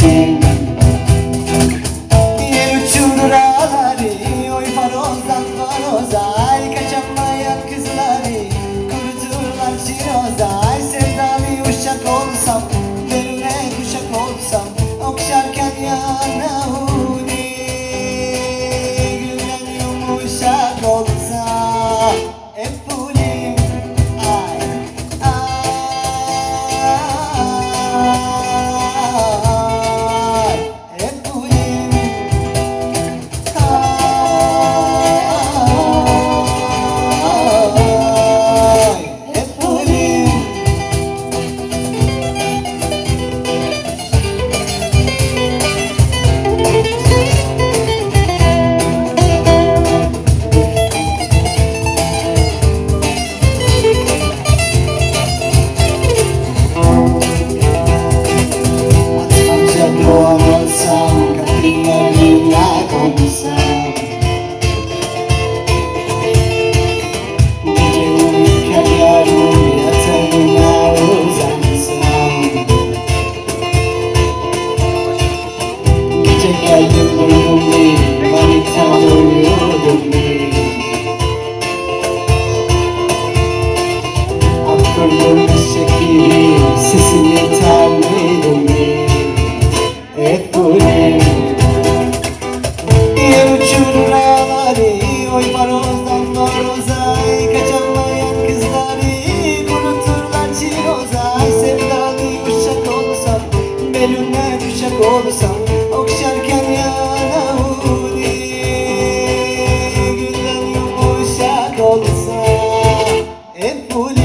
کنی یه رو چون را داری اوی فرازم فرازم Thank you said olsam okşarken yana huri Günden yumuşak olsa hep bu